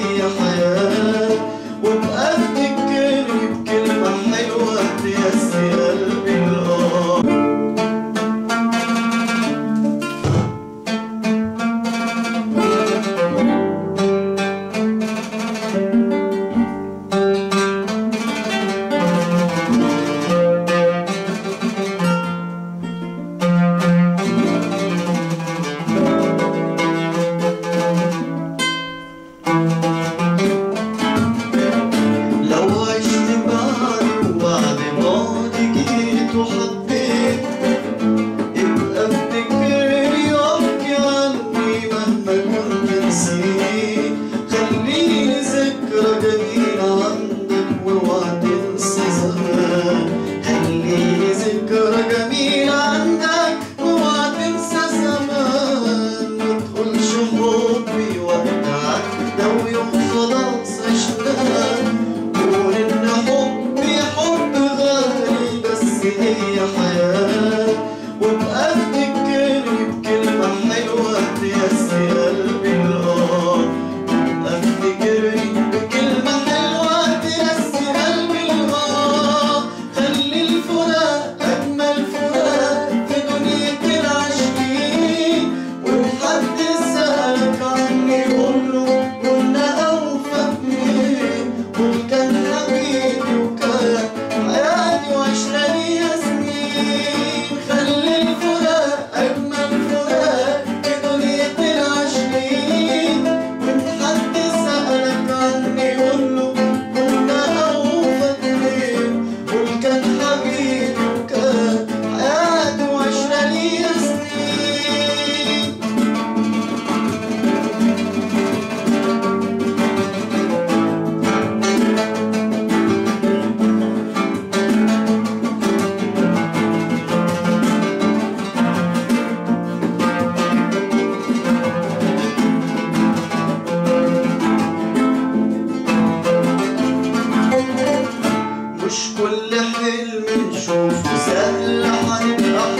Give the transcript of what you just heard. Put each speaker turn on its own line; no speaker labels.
Yeah. سهل حنبقى